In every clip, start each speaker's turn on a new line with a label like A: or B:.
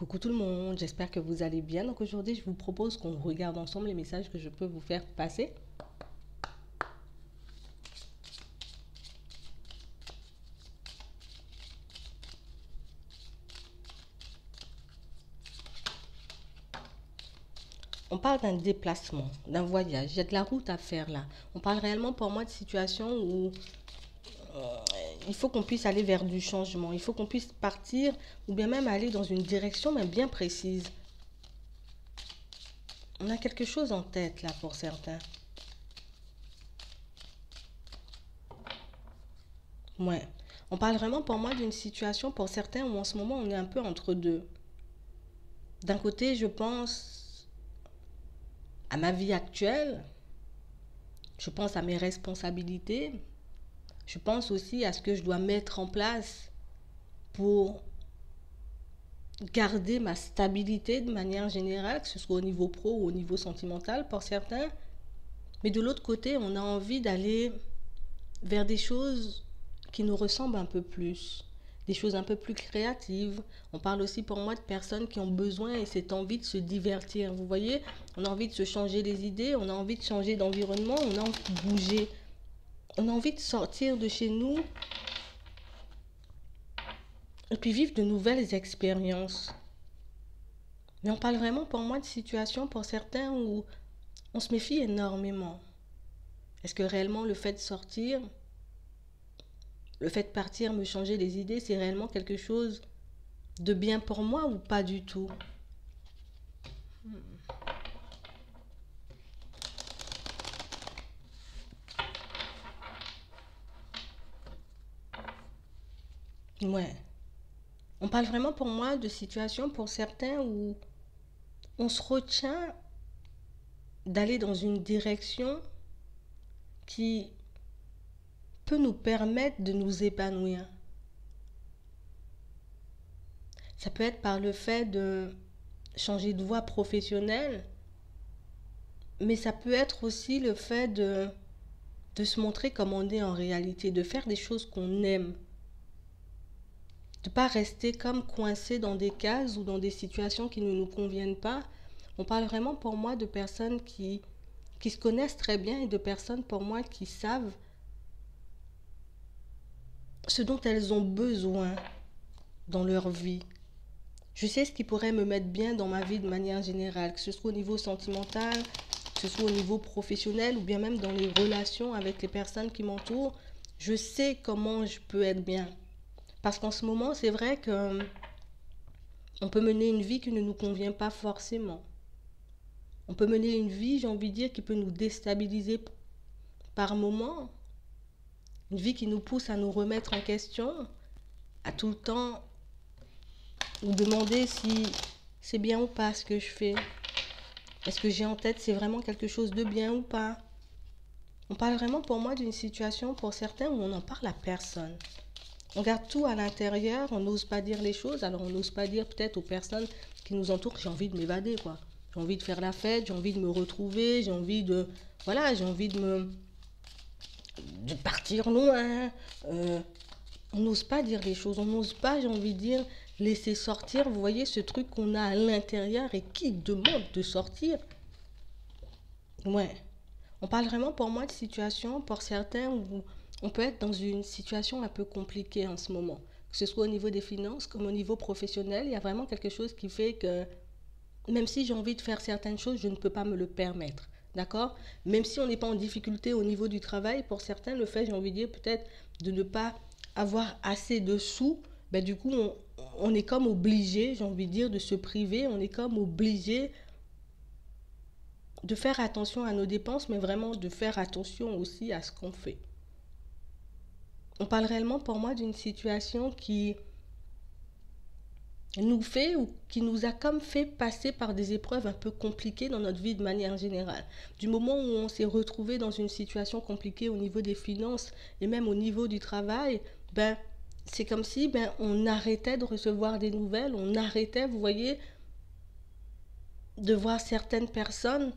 A: Coucou tout le monde, j'espère que vous allez bien. Donc aujourd'hui, je vous propose qu'on regarde ensemble les messages que je peux vous faire passer. On parle d'un déplacement, d'un voyage. Il y a de la route à faire là. On parle réellement pour moi de situation où il faut qu'on puisse aller vers du changement. Il faut qu'on puisse partir ou bien même aller dans une direction mais bien précise. On a quelque chose en tête là pour certains. Ouais. On parle vraiment pour moi d'une situation pour certains où en ce moment on est un peu entre deux. D'un côté, je pense à ma vie actuelle, je pense à mes responsabilités, je pense aussi à ce que je dois mettre en place pour garder ma stabilité de manière générale, que ce soit au niveau pro ou au niveau sentimental pour certains. Mais de l'autre côté, on a envie d'aller vers des choses qui nous ressemblent un peu plus des choses un peu plus créatives. On parle aussi pour moi de personnes qui ont besoin et cette envie de se divertir. Vous voyez, on a envie de se changer les idées, on a envie de changer d'environnement, on a envie de bouger. On a envie de sortir de chez nous et puis vivre de nouvelles expériences. Mais on parle vraiment pour moi de situations pour certains où on se méfie énormément. Est-ce que réellement le fait de sortir, le fait de partir me changer les idées, c'est réellement quelque chose de bien pour moi ou pas du tout? Ouais. On parle vraiment pour moi de situations pour certains où on se retient d'aller dans une direction qui nous permettre de nous épanouir. Ça peut être par le fait de changer de voie professionnelle, mais ça peut être aussi le fait de, de se montrer comme on est en réalité, de faire des choses qu'on aime. De pas rester comme coincé dans des cases ou dans des situations qui ne nous conviennent pas. On parle vraiment pour moi de personnes qui, qui se connaissent très bien et de personnes pour moi qui savent ce dont elles ont besoin dans leur vie. Je sais ce qui pourrait me mettre bien dans ma vie de manière générale, que ce soit au niveau sentimental, que ce soit au niveau professionnel ou bien même dans les relations avec les personnes qui m'entourent. Je sais comment je peux être bien. Parce qu'en ce moment, c'est vrai que on peut mener une vie qui ne nous convient pas forcément. On peut mener une vie, j'ai envie de dire, qui peut nous déstabiliser par moments. Une vie qui nous pousse à nous remettre en question, à tout le temps nous demander si c'est bien ou pas ce que je fais. Est-ce que j'ai en tête c'est vraiment quelque chose de bien ou pas? On parle vraiment pour moi d'une situation pour certains où on n'en parle à personne. On garde tout à l'intérieur, on n'ose pas dire les choses, alors on n'ose pas dire peut-être aux personnes qui nous entourent j'ai envie de m'évader quoi. J'ai envie de faire la fête, j'ai envie de me retrouver, j'ai envie de voilà, j'ai envie de me de partir loin. Euh, on n'ose pas dire les choses, on n'ose pas, j'ai envie de dire, laisser sortir, vous voyez, ce truc qu'on a à l'intérieur et qui demande de sortir. Ouais. On parle vraiment pour moi de situation, pour certains, où on peut être dans une situation un peu compliquée en ce moment. Que ce soit au niveau des finances comme au niveau professionnel, il y a vraiment quelque chose qui fait que même si j'ai envie de faire certaines choses, je ne peux pas me le permettre. D'accord? Même si on n'est pas en difficulté au niveau du travail, pour certains, le fait, j'ai envie de dire, peut-être de ne pas avoir assez de sous, ben, du coup, on, on est comme obligé, j'ai envie de dire, de se priver, on est comme obligé de faire attention à nos dépenses, mais vraiment de faire attention aussi à ce qu'on fait. On parle réellement pour moi d'une situation qui nous fait ou qui nous a comme fait passer par des épreuves un peu compliquées dans notre vie de manière générale. Du moment où on s'est retrouvé dans une situation compliquée au niveau des finances et même au niveau du travail, ben c'est comme si ben on arrêtait de recevoir des nouvelles, on arrêtait, vous voyez, de voir certaines personnes.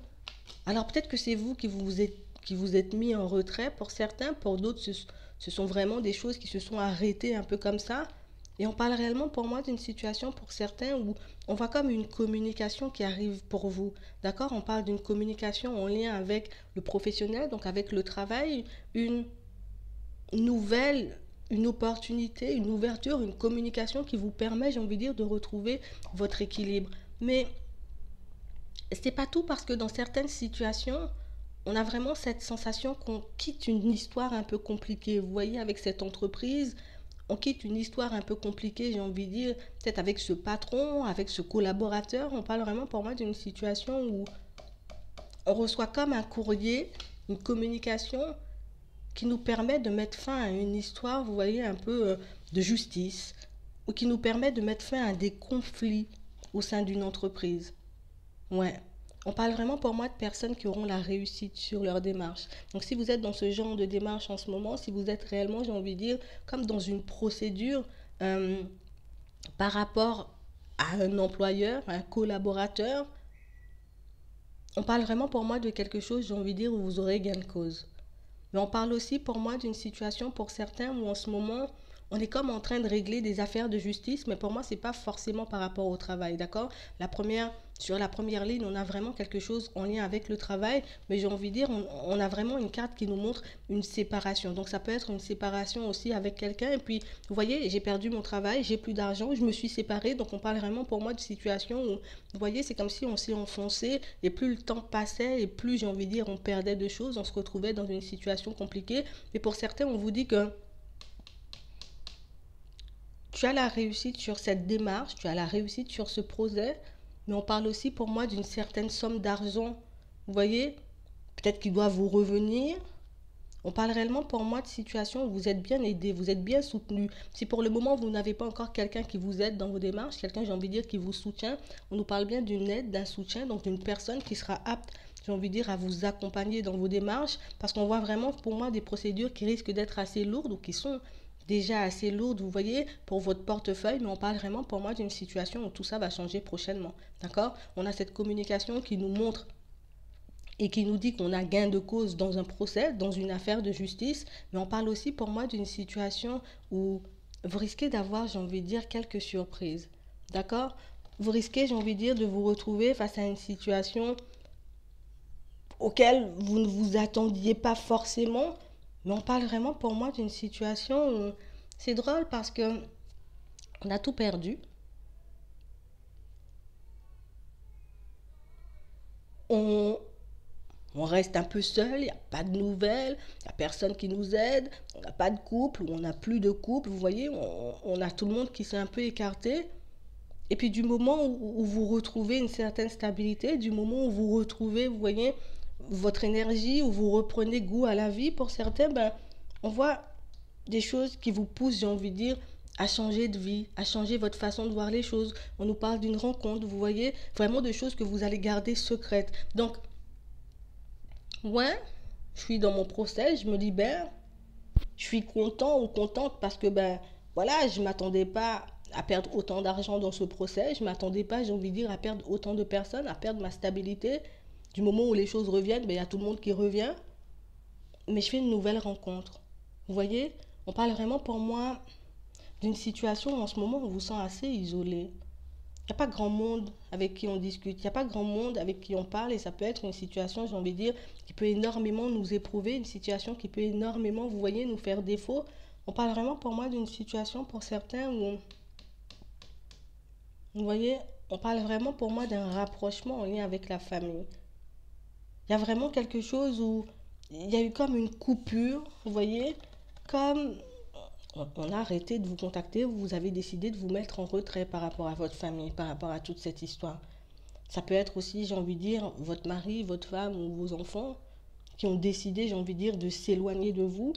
A: Alors peut-être que c'est vous qui vous êtes qui vous êtes mis en retrait pour certains, pour d'autres ce, sont vraiment des choses qui se sont arrêtées un peu comme ça. Et on parle réellement pour moi d'une situation pour certains où on voit comme une communication qui arrive pour vous. D'accord? On parle d'une communication en lien avec le professionnel, donc avec le travail, une nouvelle, une opportunité, une ouverture, une communication qui vous permet, j'ai envie de dire, de retrouver votre équilibre. Mais c'est pas tout parce que dans certaines situations, on a vraiment cette sensation qu'on quitte une histoire un peu compliquée. Vous voyez, avec cette entreprise, on quitte une histoire un peu compliquée, j'ai envie de dire, peut-être avec ce patron, avec ce collaborateur. On parle vraiment pour moi d'une situation où on reçoit comme un courrier, une communication qui nous permet de mettre fin à une histoire, vous voyez, un peu euh, de justice, ou qui nous permet de mettre fin à des conflits au sein d'une entreprise. Ouais. On parle vraiment pour moi de personnes qui auront la réussite sur leur démarche. Donc si vous êtes dans ce genre de démarche en ce moment, si vous êtes réellement, j'ai envie de dire, comme dans une procédure euh, par rapport à un employeur, un collaborateur, on parle vraiment pour moi de quelque chose, j'ai envie de dire, où vous aurez gain de cause. Mais on parle aussi pour moi d'une situation pour certains où en ce moment, on est comme en train de régler des affaires de justice, mais pour moi, c'est pas forcément par rapport au travail, d'accord? La première, sur la première ligne, on a vraiment quelque chose en lien avec le travail, mais j'ai envie de dire, on, a vraiment une carte qui nous montre une séparation. Donc ça peut être une séparation aussi avec quelqu'un. Et puis, vous voyez, j'ai perdu mon travail, j'ai plus d'argent, je me suis séparée. Donc on parle vraiment pour moi de situation où, vous voyez, c'est comme si on s'est enfoncé et plus le temps passait et plus, j'ai envie de dire, on perdait de choses, on se retrouvait dans une situation compliquée. Et pour certains, on vous dit que tu as la réussite sur cette démarche, tu as la réussite sur ce projet, mais on parle aussi pour moi d'une certaine somme d'argent. Vous voyez Peut-être qu'il doit vous revenir. On parle réellement pour moi de situation où vous êtes bien aidé, vous êtes bien soutenu. Si pour le moment vous n'avez pas encore quelqu'un qui vous aide dans vos démarches, quelqu'un, j'ai envie de dire, qui vous soutient, on nous parle bien d'une aide, d'un soutien, donc d'une personne qui sera apte, j'ai envie de dire, à vous accompagner dans vos démarches, parce qu'on voit vraiment pour moi des procédures qui risquent d'être assez lourdes ou qui sont déjà assez lourde, vous voyez, pour votre portefeuille, mais on parle vraiment pour moi d'une situation où tout ça va changer prochainement. D'accord? On a cette communication qui nous montre et qui nous dit qu'on a gain de cause dans un procès, dans une affaire de justice, mais on parle aussi pour moi d'une situation où vous risquez d'avoir, j'ai envie de dire, quelques surprises. D'accord? Vous risquez, j'ai envie de dire, de vous retrouver face à une situation auquel vous ne vous attendiez pas forcément, mais on parle vraiment pour moi d'une situation où c'est drôle parce que on a tout perdu. On, reste un peu seul, il n'y a pas de nouvelles, il n'y a personne qui nous aide, on n'a pas de couple, ou on n'a plus de couple, vous voyez, on, a tout le monde qui s'est un peu écarté. Et puis du moment où, où, vous retrouvez une certaine stabilité, du moment où vous retrouvez, vous voyez, votre énergie, où vous reprenez goût à la vie, pour certains, ben, on voit des choses qui vous poussent, j'ai envie de dire, à changer de vie, à changer votre façon de voir les choses. On nous parle d'une rencontre, vous voyez, vraiment de choses que vous allez garder secrètes. Donc, ouais, je suis dans mon procès, je me libère, je suis content ou contente parce que, ben, voilà, je ne m'attendais pas à perdre autant d'argent dans ce procès, je ne m'attendais pas, j'ai envie de dire, à perdre autant de personnes, à perdre ma stabilité, du moment où les choses reviennent, ben, il y a tout le monde qui revient. Mais je fais une nouvelle rencontre. Vous voyez On parle vraiment pour moi d'une situation où en ce moment on vous sent assez isolé. Il n'y a pas grand monde avec qui on discute, il n'y a pas grand monde avec qui on parle et ça peut être une situation, j'ai envie de dire, qui peut énormément nous éprouver, une situation qui peut énormément, vous voyez, nous faire défaut. On parle vraiment pour moi d'une situation pour certains où, vous voyez, on parle vraiment pour moi d'un rapprochement en lien avec la famille. Il y a vraiment quelque chose où il y a eu comme une coupure, vous voyez, comme on a arrêté de vous contacter, vous avez décidé de vous mettre en retrait par rapport à votre famille, par rapport à toute cette histoire. Ça peut être aussi, j'ai envie de dire, votre mari, votre femme ou vos enfants qui ont décidé, j'ai envie de dire, de s'éloigner de vous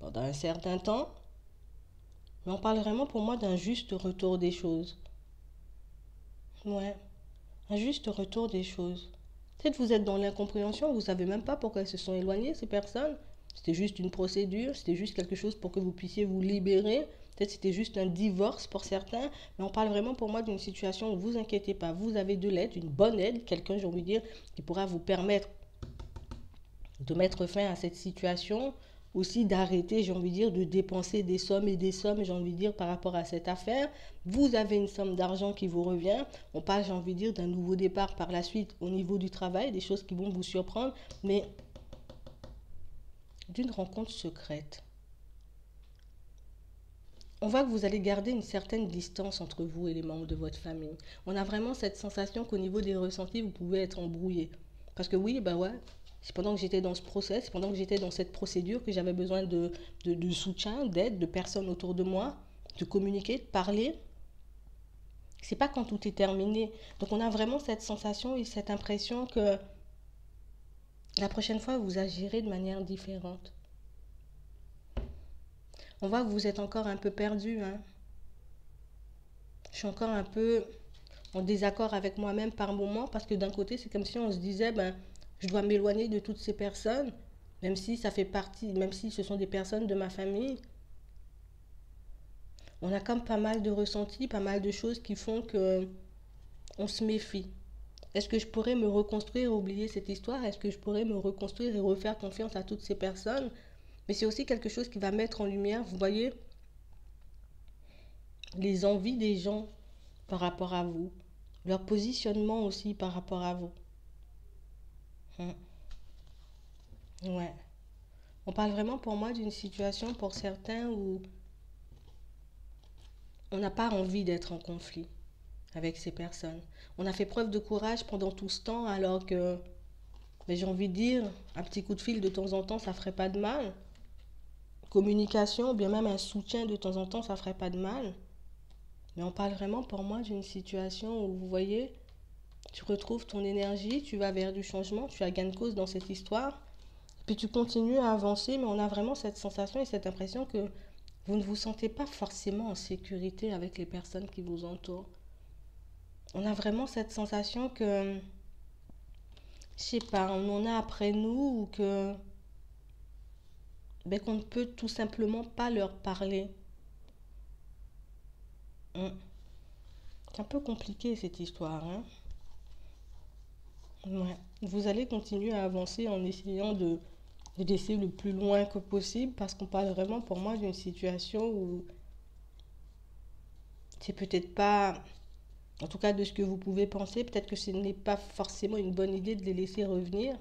A: pendant un certain temps. Mais on parle vraiment pour moi d'un juste retour des choses. Ouais un juste retour des choses. Peut-être vous êtes dans l'incompréhension, vous savez même pas pourquoi elles se sont éloignées, ces personnes. C'était juste une procédure, c'était juste quelque chose pour que vous puissiez vous libérer. Peut-être c'était juste un divorce pour certains, mais on parle vraiment pour moi d'une situation où vous inquiétez pas, vous avez de l'aide, une bonne aide, quelqu'un, j'ai envie de dire, qui pourra vous permettre de mettre fin à cette situation aussi d'arrêter, j'ai envie de dire, de dépenser des sommes et des sommes, j'ai envie de dire, par rapport à cette affaire. Vous avez une somme d'argent qui vous revient. On parle, j'ai envie de dire, d'un nouveau départ par la suite au niveau du travail, des choses qui vont vous surprendre, mais d'une rencontre secrète. On voit que vous allez garder une certaine distance entre vous et les membres de votre famille. On a vraiment cette sensation qu'au niveau des ressentis, vous pouvez être embrouillé. Parce que oui, bah ouais, c'est pendant que j'étais dans ce process, pendant que j'étais dans cette procédure que j'avais besoin de, de, soutien, d'aide, de personnes autour de moi, de communiquer, de parler. C'est pas quand tout est terminé. Donc on a vraiment cette sensation et cette impression que la prochaine fois, vous agirez de manière différente. On voit que vous êtes encore un peu perdu. Hein. Je suis encore un peu en désaccord avec moi-même par moment parce que d'un côté, c'est comme si on se disait, ben, je dois m'éloigner de toutes ces personnes, même si ça fait partie, même si ce sont des personnes de ma famille. On a comme pas mal de ressentis, pas mal de choses qui font que on se méfie. Est-ce que je pourrais me reconstruire, oublier cette histoire? Est-ce que je pourrais me reconstruire et refaire confiance à toutes ces personnes? Mais c'est aussi quelque chose qui va mettre en lumière, vous voyez, les envies des gens par rapport à vous, leur positionnement aussi par rapport à vous. Hmm. Ouais. On parle vraiment pour moi d'une situation pour certains où on n'a pas envie d'être en conflit avec ces personnes. On a fait preuve de courage pendant tout ce temps alors que, mais j'ai envie de dire, un petit coup de fil de temps en temps, ça ferait pas de mal. Communication, bien même un soutien de temps en temps, ça ferait pas de mal. Mais on parle vraiment pour moi d'une situation où, vous voyez, tu retrouves ton énergie, tu vas vers du changement, tu as gain de cause dans cette histoire, puis tu continues à avancer, mais on a vraiment cette sensation et cette impression que vous ne vous sentez pas forcément en sécurité avec les personnes qui vous entourent. On a vraiment cette sensation que, je sais pas, on en a après nous ou que ben, qu'on ne peut tout simplement pas leur parler. Hum. C'est un peu compliqué cette histoire. Hein vous allez continuer à avancer en essayant de, de laisser le plus loin que possible parce qu'on parle vraiment pour moi d'une situation où c'est peut-être pas, en tout cas de ce que vous pouvez penser, peut-être que ce n'est pas forcément une bonne idée de les laisser revenir.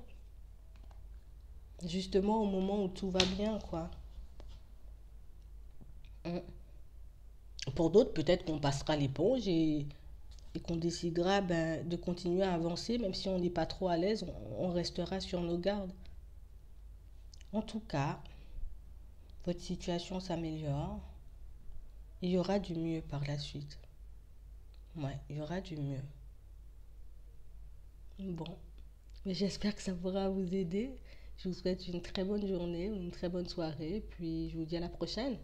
A: Justement au moment où tout va bien, quoi. Hum. Pour d'autres, peut-être qu'on passera l'éponge et et qu'on décidera ben, de continuer à avancer, même si on n'est pas trop à l'aise, on, restera sur nos gardes. En tout cas, votre situation s'améliore. Il y aura du mieux par la suite. Ouais, il y aura du mieux. Bon, mais j'espère que ça pourra vous aider. Je vous souhaite une très bonne journée, une très bonne soirée, puis je vous dis à la prochaine.